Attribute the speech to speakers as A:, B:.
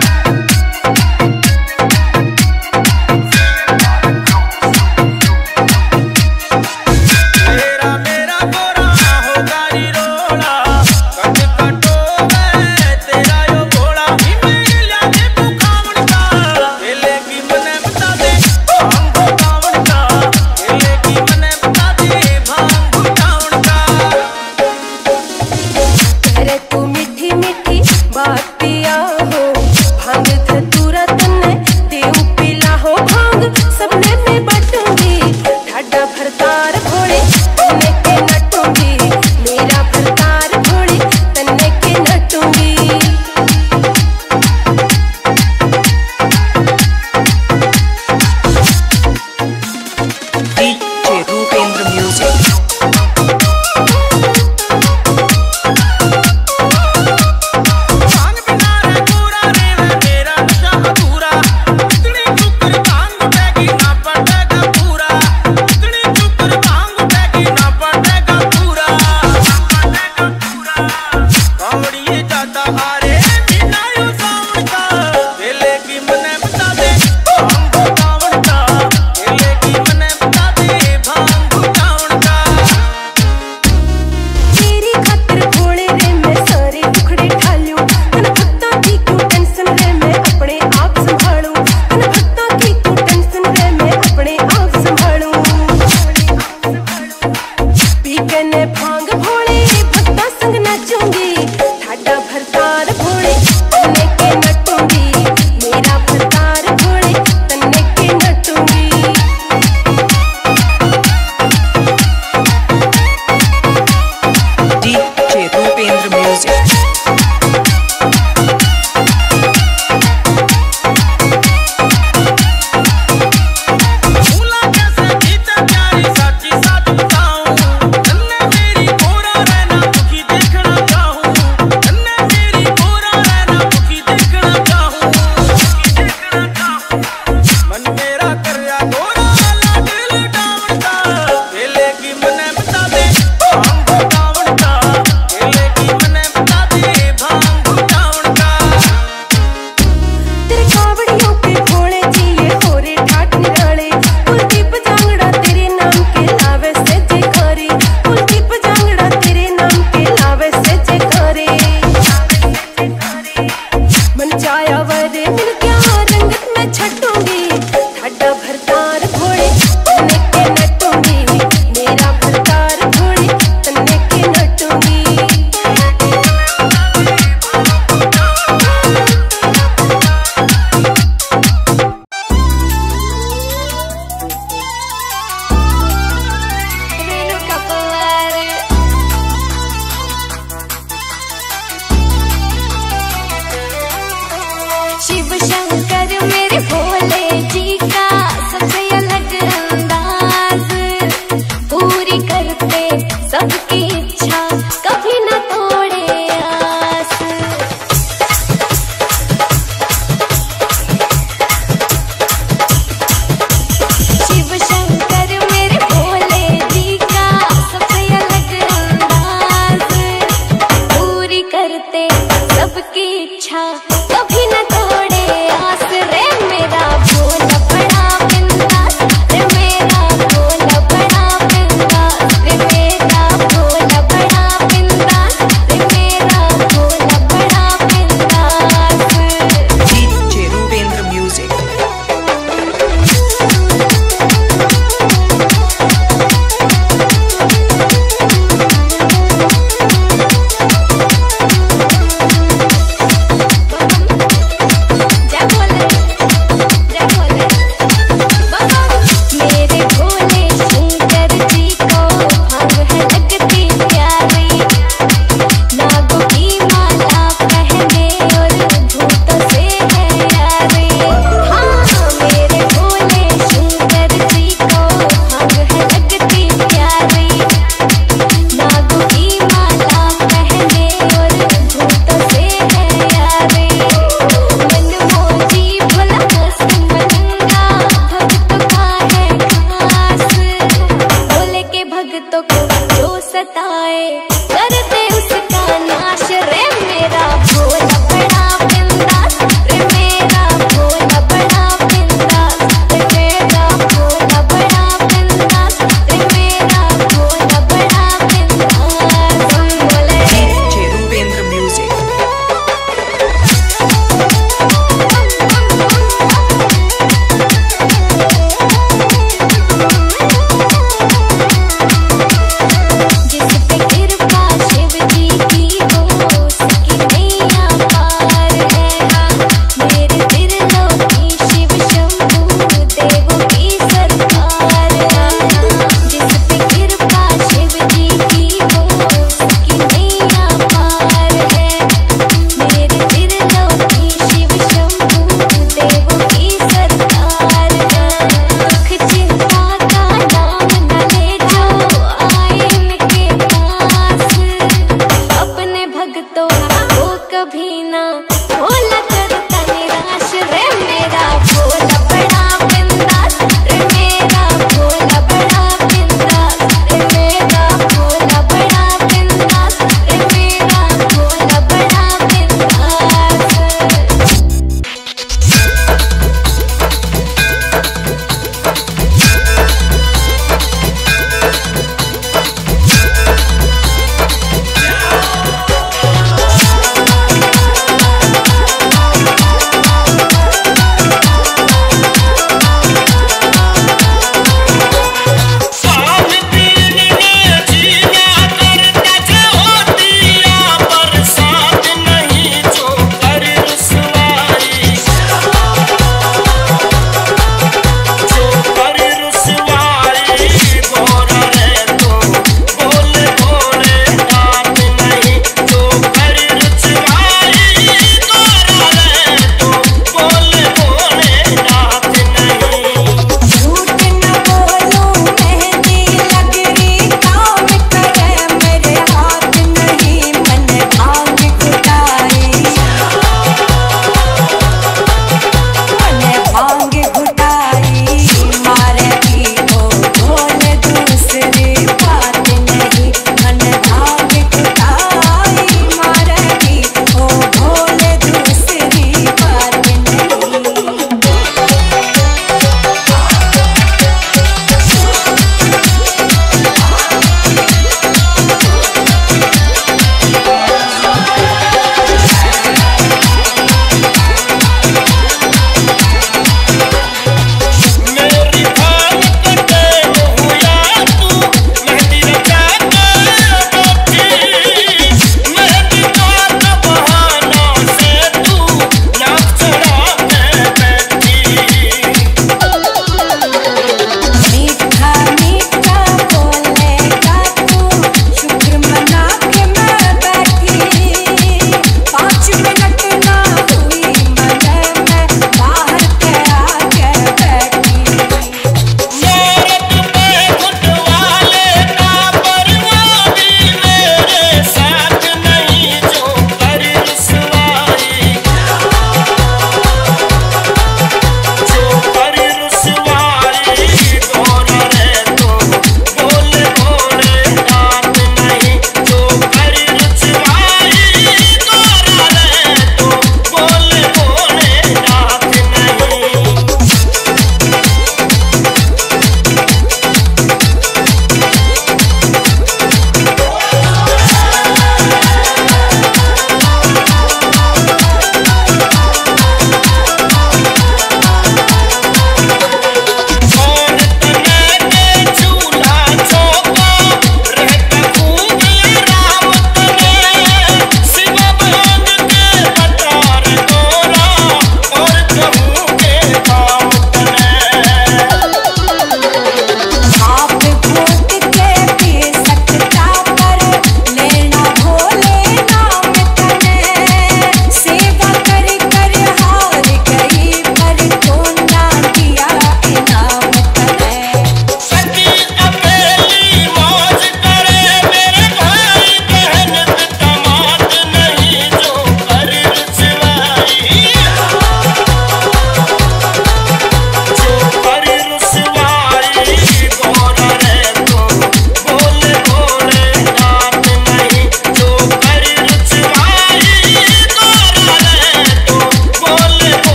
A: Bye.
B: सबकी इच्छा कभी तो जो सताए? कभी ना